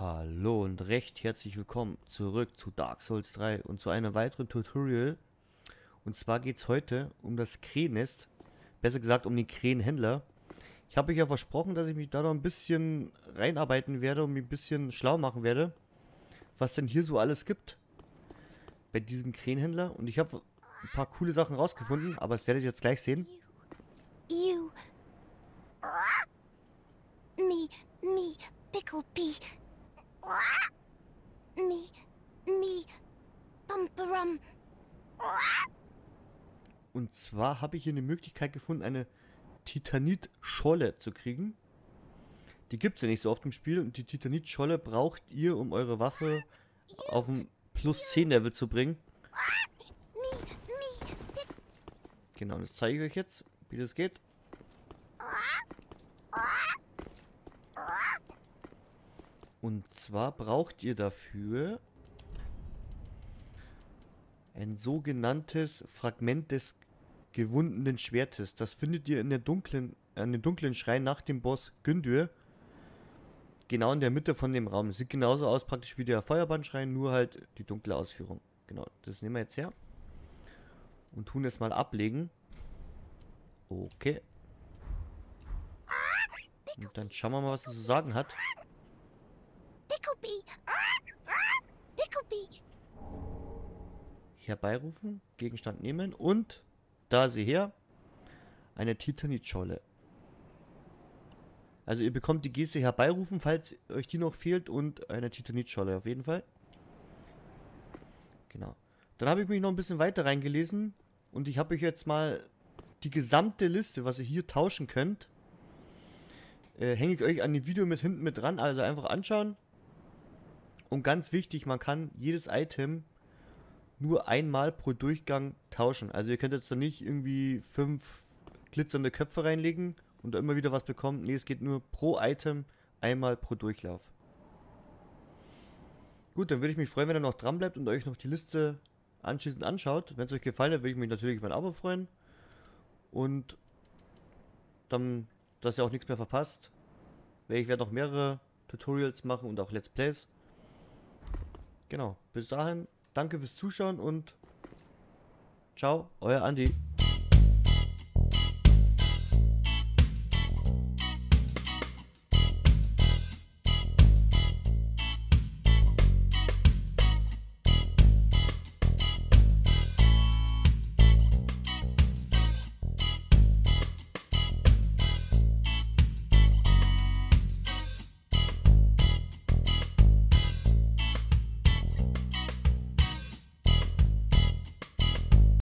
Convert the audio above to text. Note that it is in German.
Hallo und recht herzlich willkommen zurück zu Dark Souls 3 und zu einem weiteren Tutorial. Und zwar geht es heute um das Krähennest, besser gesagt um den Krähenhändler. Ich habe euch ja versprochen, dass ich mich da noch ein bisschen reinarbeiten werde und mich ein bisschen schlau machen werde, was denn hier so alles gibt bei diesem Krähenhändler. Und ich habe ein paar coole Sachen rausgefunden, aber das werdet ihr jetzt gleich sehen. You. Me, me, pickle pea. Me, me, bumperum. Und zwar habe ich hier eine Möglichkeit gefunden, eine Titanit-Scholle zu kriegen. Die gibt es ja nicht so oft im Spiel und die Titanit-Scholle braucht ihr, um eure Waffe auf ein plus 10 Level zu bringen. Genau, das zeige ich euch jetzt, wie das geht. Und zwar braucht ihr dafür ein sogenanntes Fragment des gewundenen Schwertes. Das findet ihr in der dunklen, an dem dunklen Schrein nach dem Boss Gündur. Genau in der Mitte von dem Raum. Sieht genauso aus praktisch wie der Feuerbandschrein, nur halt die dunkle Ausführung. Genau, das nehmen wir jetzt her. Und tun es mal ablegen. Okay. Und dann schauen wir mal, was er zu sagen hat. pickle pea. Pickle pea. Herbeirufen, Gegenstand nehmen und da sie her, eine Titanitscholle. Also ihr bekommt die Geste herbeirufen, falls euch die noch fehlt und eine Titanitscholle auf jeden Fall. Genau. Dann habe ich mich noch ein bisschen weiter reingelesen und ich habe euch jetzt mal die gesamte Liste, was ihr hier tauschen könnt, äh, hänge ich euch an dem Video mit hinten mit dran, also einfach anschauen. Und ganz wichtig, man kann jedes Item nur einmal pro Durchgang tauschen. Also ihr könnt jetzt da nicht irgendwie fünf glitzernde Köpfe reinlegen und da immer wieder was bekommen. Nee, es geht nur pro Item einmal pro Durchlauf. Gut, dann würde ich mich freuen, wenn ihr noch dran bleibt und euch noch die Liste anschließend anschaut. Wenn es euch gefallen hat, würde ich mich natürlich über ein Abo freuen. Und dann, dass ihr auch nichts mehr verpasst. Ich werde noch mehrere Tutorials machen und auch Let's Plays. Genau, bis dahin, danke fürs Zuschauen und ciao, euer Andi.